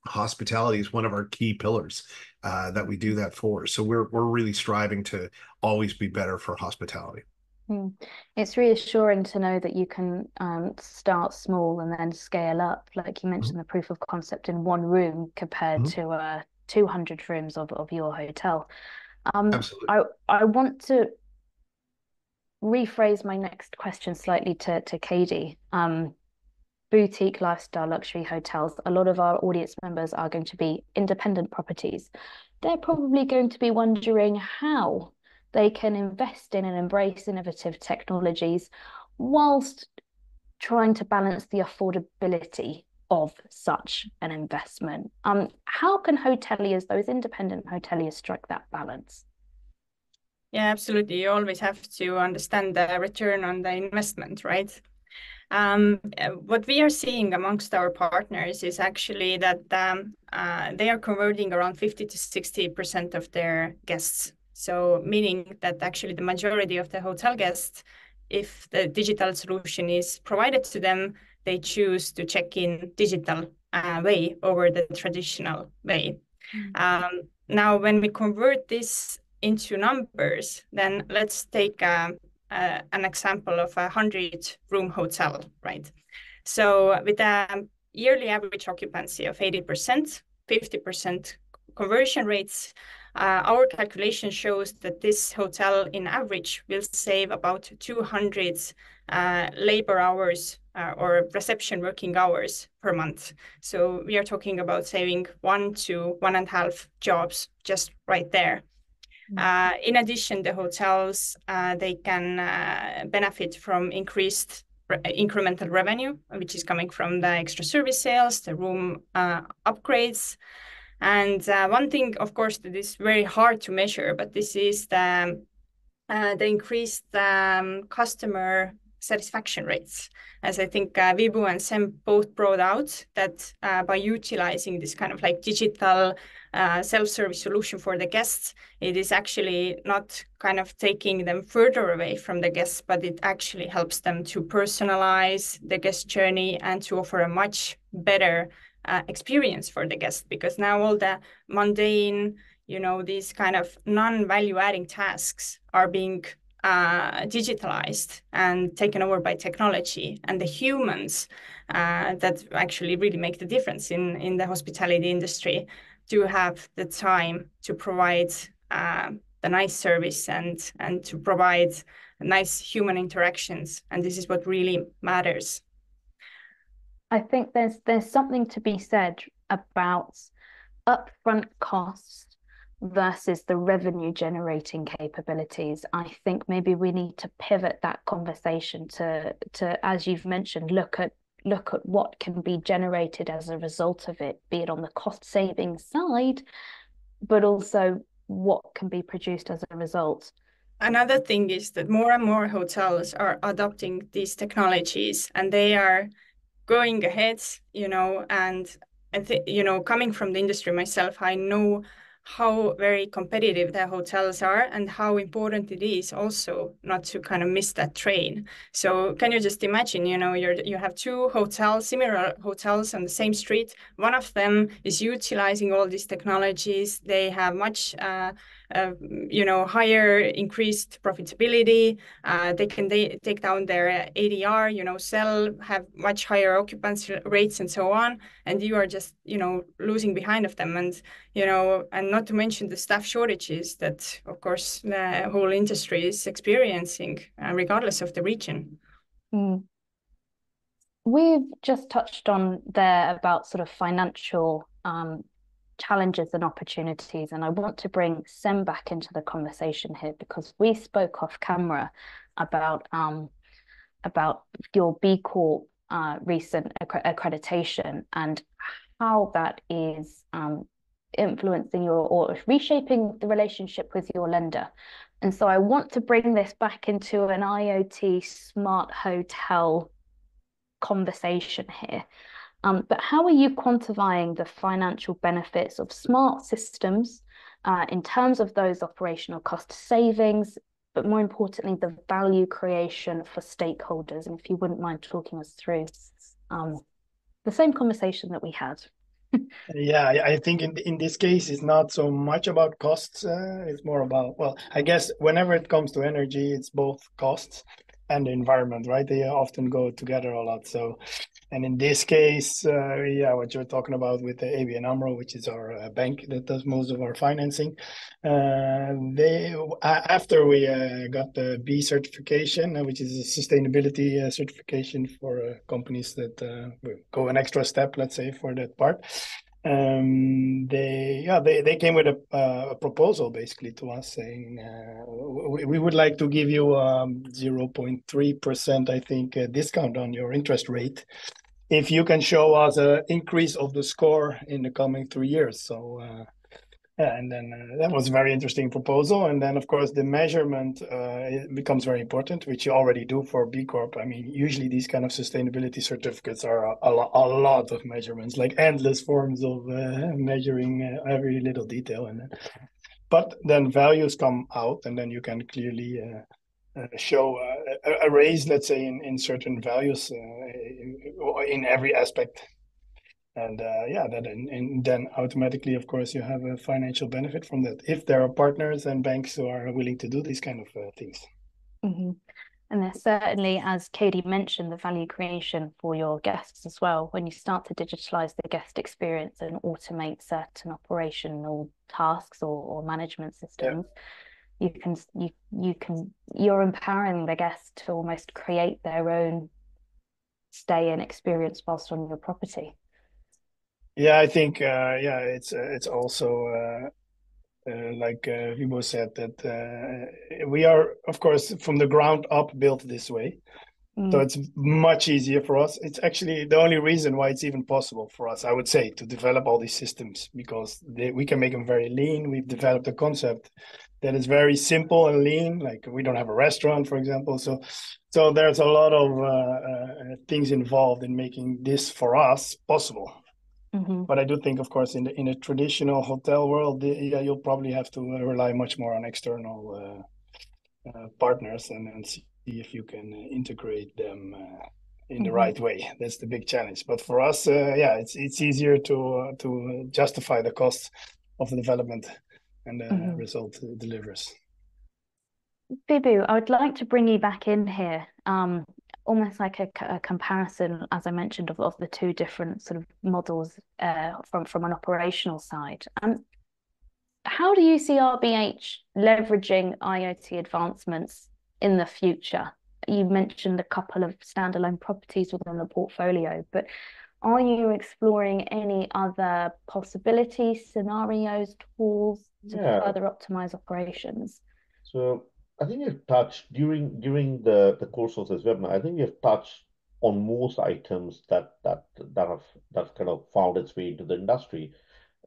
hospitality is one of our key pillars uh, that we do that for. So we're we're really striving to always be better for hospitality. Hmm. It's reassuring to know that you can um, start small and then scale up. Like you mentioned, mm-hmm. the proof of concept in one room compared mm-hmm. to uh, 200 rooms of, of your hotel. Um, Absolutely. I, I want to rephrase my next question slightly to, to Kadi. Um, boutique lifestyle luxury hotels, a lot of our audience members are going to be independent properties. They're probably going to be wondering how they can invest in and embrace innovative technologies whilst trying to balance the affordability of such an investment. Um, how can hoteliers, those independent hoteliers, strike that balance? Yeah, absolutely. You always have to understand the return on the investment, right? Um, what we are seeing amongst our partners is actually that um, uh, they are converting around 50 to 60% of their guests. So, meaning that actually the majority of the hotel guests, if the digital solution is provided to them, they choose to check in digital uh, way over the traditional way. Mm-hmm. Um, now, when we convert this into numbers, then let's take uh, uh, an example of a 100 room hotel, right? So, with a yearly average occupancy of 80%, 50% conversion rates, uh, our calculation shows that this hotel in average will save about 200 uh, labor hours uh, or reception working hours per month. So we are talking about saving one to one and a half jobs just right there. Mm-hmm. Uh, in addition, the hotels uh, they can uh, benefit from increased re- incremental revenue, which is coming from the extra service sales, the room uh, upgrades, and uh, one thing, of course, that is very hard to measure, but this is the the increased um, customer satisfaction rates. As I think uh, Vibhu and Sem both brought out that uh, by utilizing this kind of like digital uh, self-service solution for the guests, it is actually not kind of taking them further away from the guests, but it actually helps them to personalize the guest journey and to offer a much better uh, experience for the guest because now all the mundane, you know, these kind of non-value adding tasks are being uh, digitalized and taken over by technology, and the humans uh, that actually really make the difference in, in the hospitality industry do have the time to provide uh, the nice service and, and to provide nice human interactions. And this is what really matters. I think there's there's something to be said about upfront costs versus the revenue generating capabilities. I think maybe we need to pivot that conversation to to as you've mentioned look at look at what can be generated as a result of it be it on the cost saving side but also what can be produced as a result. Another thing is that more and more hotels are adopting these technologies and they are going ahead you know and I think you know coming from the industry myself I know how very competitive the hotels are and how important it is also not to kind of miss that train. So can you just imagine, you know, you're you have two hotels, similar hotels on the same street. One of them is utilizing all these technologies. They have much uh, you know, higher increased profitability. Uh, they can take down their ADR, you know, sell, have much higher occupancy rates and so on. And you are just, you know, losing behind of them. And, you know, and not to mention the staff shortages that, of course, the whole industry is experiencing, uh, regardless of the region. Mm. We've just touched on there about sort of financial um, challenges and opportunities. And I want to bring Sem back into the conversation here because we spoke off camera about um, about your B Corp uh, recent acc accreditation and how that is um, influencing your or reshaping the relationship with your lender. And so I want to bring this back into an IoT smart hotel conversation here. Um, but how are you quantifying the financial benefits of smart systems uh, in terms of those operational cost savings, but more importantly, the value creation for stakeholders? And if you wouldn't mind talking us through um, the same conversation that we had. (laughs) yeah, I think in in this case, it's not so much about costs. Uh, it's more about well, I guess whenever it comes to energy, it's both costs and the environment, right? They often go together a lot. So and in this case, uh, yeah, what you're talking about with the ABN AMRO, which is our uh, bank that does most of our financing, uh, they after we uh, got the B certification, uh, which is a sustainability uh, certification for companies that go an extra step, let's say, for that part. Um, they yeah they, they came with a, a proposal basically to us saying we, we, would like to give you um, 0.3 percent I think discount on your interest rate if you can show us an increase of the score in the coming three years. So, uh, yeah, and then uh, that was a very interesting proposal. And then, of course, the measurement uh, becomes very important, which you already do for B Corp. I mean, usually these kind of sustainability certificates are a, a, a lot of measurements, like endless forms of uh, measuring uh, every little detail. And but then values come out, and then you can clearly uh, uh, show a, raise, let's say, in, in certain values uh, in every aspect. And yeah, that and, and then automatically, of course, you have a financial benefit from that if there are partners and banks who are willing to do these kind of things. Mm-hmm. And there's certainly, as Kadi mentioned, the value creation for your guests as well. When you start to digitalize the guest experience and automate certain operational tasks or, or management systems, yeah you can you you can you're empowering the guest to almost create their own stay and experience whilst on your property yeah i think uh, yeah it's uh, it's also uh, uh, like uh, Vibhu said that uh, we are of course from the ground up built this way mm. so it's much easier for us it's actually the only reason why it's even possible for us i would say to develop all these systems because they, we can make them very lean we've developed a concept that is very simple and lean. Like we don't have a restaurant, for example. So, so there's a lot of uh, things involved in making this for us possible. Mm-hmm. But I do think, of course, in the in a traditional hotel world, yeah, you'll probably have to uh, rely much more on external uh, uh, partners and, and see if you can integrate them uh, in mm-hmm. the right way. That's the big challenge. But for us, yeah, it's it's easier to to justify the cost of the development and the mm-hmm. result delivers. Vibhu, I would like to bring you back in here, um, almost like a, a, comparison, as I mentioned, of, of the two different sort of models uh, from, from an operational side. Um, how do you see RBH leveraging IoT advancements in the future? You mentioned a couple of standalone properties within the portfolio, but are you exploring any other possibilities, scenarios, tools to yeah. further optimize operations? So I think you've touched during during the, the course of this webinar, I think you've touched on most items that that that have that kind of found its way into the industry.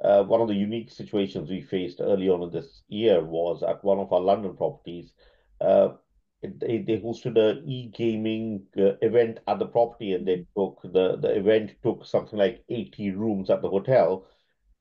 Uh, one of the unique situations we faced early on in this year was at one of our London properties. Uh, they, they hosted a e-gaming uh, event at the property and they took the the event took something like 80 rooms at the hotel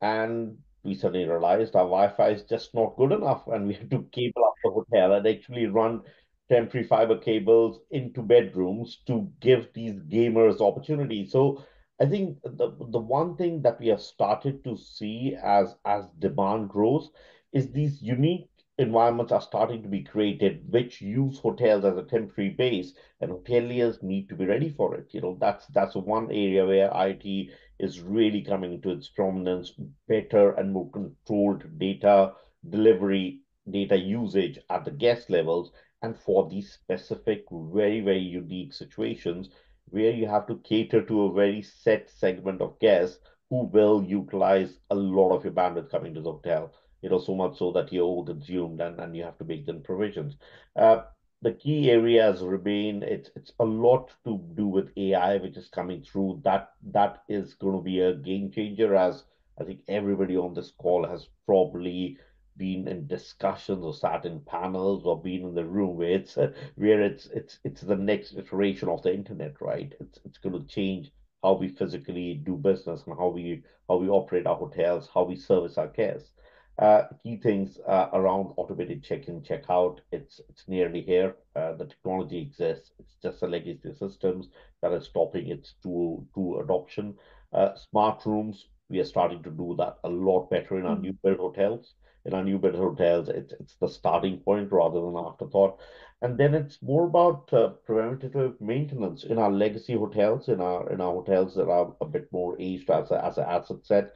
and we suddenly realized our Wi-Fi is just not good enough, and we had to cable up the hotel and actually run temporary fiber cables into bedrooms to give these gamers opportunity. So I think the the one thing that we have started to see as as demand grows is these unique environments are starting to be created which use hotels as a temporary base and hoteliers need to be ready for it. You know that's that's one area where it is really coming into its prominence. Better and more controlled data delivery data usage at the guest levels and for these specific very very unique situations where you have to cater to a very set segment of guests who will utilize a lot of your bandwidth coming to the hotel you know, so much so that you're overconsumed and, and you have to make them provisions. Uh, the key areas remain it's it's a lot to do with AI, which is coming through. That that is going to be a game changer, as I think everybody on this call has probably been in discussions or sat in panels or been in the room where it's (laughs) where it's it's it's the next iteration of the internet, right? It's it's going to change how we physically do business and how we how we operate our hotels, how we service our guests. Uh, key things uh, around automated check-in, check-out, it's it's nearly here. Uh, the technology exists. It's just the legacy systems that are stopping its to to adoption. Uh, smart rooms, we are starting to do that a lot better in our mm. new build hotels. In our new build hotels, it's it's the starting point rather than afterthought. And then it's more about uh, preventative maintenance in our legacy hotels, in our in our hotels that are a bit more aged as a, as an asset set.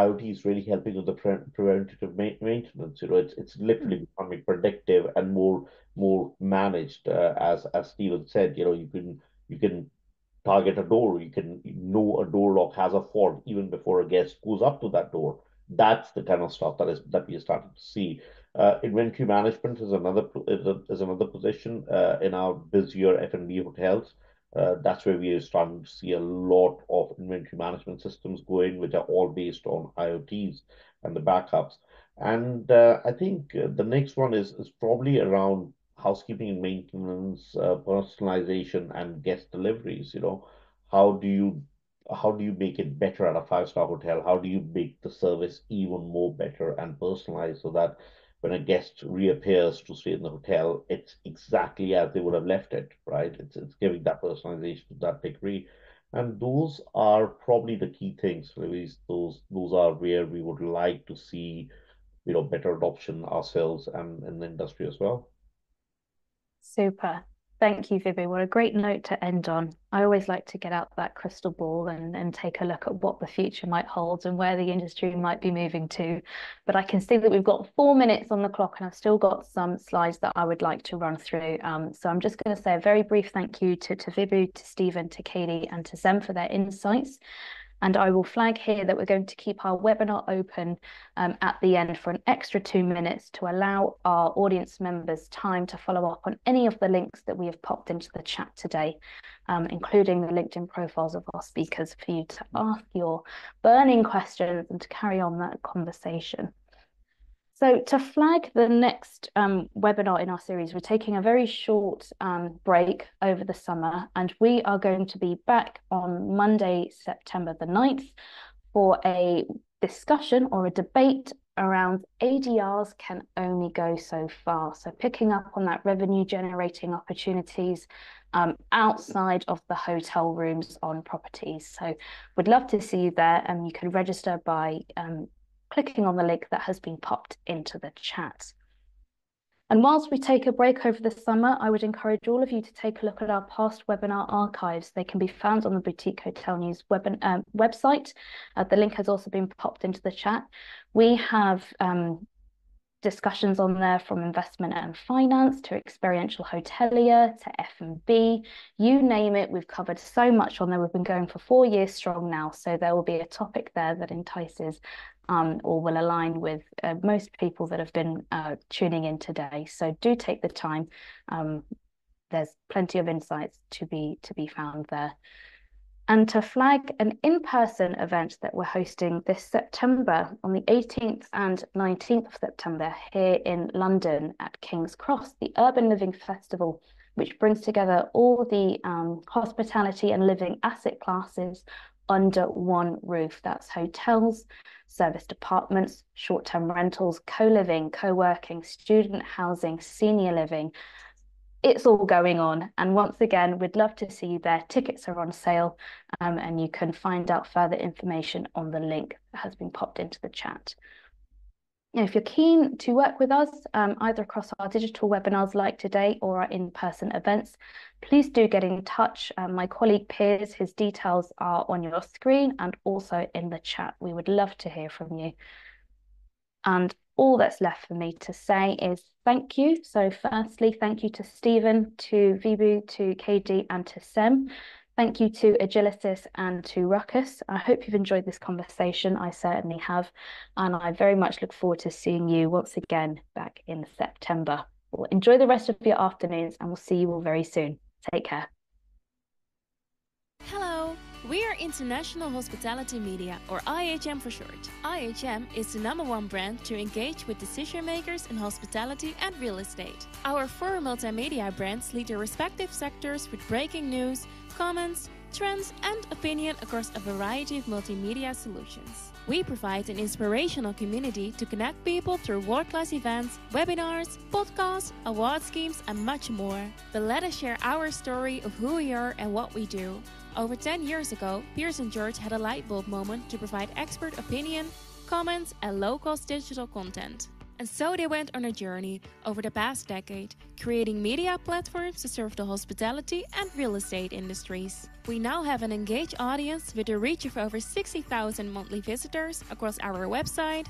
IoT is really helping with the pre preventative ma maintenance. You know, it's it's literally hmm. becoming predictive and more more managed. Uh, as as Steven said, you know, you can you can target a door, you can know a door lock has a fault even before a guest goes up to that door. That's the kind of stuff that is that we are starting to see. Uh, inventory management is another is, a, is another position uh, in our busier F&B hotels. Uh, that's where we are starting to see a lot of inventory management systems going, which are all based on IoTs and the backups. And uh, I think uh, the next one is, is probably around housekeeping and maintenance, uh, personalization, and guest deliveries. You know, how do you how do you make it better at a five star hotel? How do you make the service even more better and personalized so that when a guest reappears to stay in the hotel, it's exactly as they would have left it, right? It's it's giving that personalization to that degree. And those are probably the key things, Louise. Those those are where we would like to see, you know, better adoption ourselves and in the industry as well. Super. Thank you, Vibhu. What a great note to end on. I always like to get out that crystal ball and, and take a look at what the future might hold and where the industry might be moving to. But I can see that we've got four minutes on the clock and I've still got some slides that I would like to run through. Um, so I'm just going to say a very brief thank you to, to Vibhu, to Steven, to Kadi and to Sem for their insights. And I will flag here that we're going to keep our webinar open um, at the end for an extra two minutes to allow our audience members time to follow up on any of the links that we have popped into the chat today, um, including the LinkedIn profiles of our speakers for you to ask your burning questions and to carry on that conversation. So to flag the next um, webinar in our series, we're taking a very short um, break over the summer and we are going to be back on Monday, September the 9th for a discussion or a debate around ADRs can only go so far. So picking up on that revenue generating opportunities um, outside of the hotel rooms on properties. So we'd love to see you there and you can register by um, clicking on the link that has been popped into the chat. And whilst we take a break over the summer, I would encourage all of you to take a look at our past webinar archives. They can be found on the Boutique Hotel News web um, website. Uh, the link has also been popped into the chat. We have um, discussions on there from investment and finance to experiential hotelier to F&B, you name it, we've covered so much on there. We've been going for four years strong now, so there will be a topic there that entices um, or will align with uh, most people that have been uh, tuning in today. So do take the time. Um, there's plenty of insights to be to be found there. And to flag an in-person event that we're hosting this September on the 18th and 19th of September here in London at King's Cross, the Urban Living Festival, which brings together all the um, hospitality and living asset classes under one roof. That's hotels, service departments, short-term rentals, co-living, co-working, student housing, senior living. It's all going on. And once again, we'd love to see you there. Tickets are on sale um, and you can find out further information on the link that has been popped into the chat if you're keen to work with us, um, either across our digital webinars like today or our in-person events, please do get in touch. Um, my colleague Piers, his details are on your screen and also in the chat. We would love to hear from you. And all that's left for me to say is thank you. So firstly, thank you to Steven, to Vibhu, to Kadi and to Sem. Thank you to Agilysys and to Ruckus. I hope you've enjoyed this conversation. I certainly have. And I very much look forward to seeing you once again back in September. Well, enjoy the rest of your afternoons and we'll see you all very soon. Take care. We are International Hospitality Media, or IHM for short. IHM is the number one brand to engage with decision makers in hospitality and real estate. Our four multimedia brands lead their respective sectors with breaking news comments, trends, and opinion across a variety of multimedia solutions. We provide an inspirational community to connect people through world class events, webinars, podcasts, award schemes, and much more. But let us share our story of who we are and what we do. Over 10 years ago, Piers and George had a light bulb moment to provide expert opinion, comments, and low cost digital content. And so they went on a journey over the past decade, creating media platforms to serve the hospitality and real estate industries. We now have an engaged audience with a reach of over 60,000 monthly visitors across our website,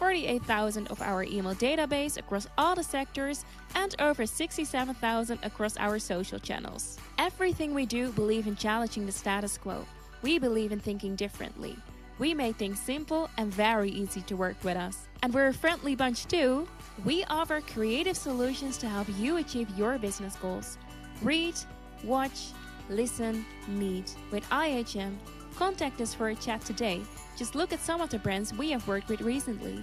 48,000 of our email database across all the sectors, and over 67,000 across our social channels. Everything we do believe in challenging the status quo. We believe in thinking differently. We make things simple and very easy to work with us. And we're a friendly bunch too. We offer creative solutions to help you achieve your business goals. Read, watch, listen, meet with IHM. Contact us for a chat today. Just look at some of the brands we have worked with recently.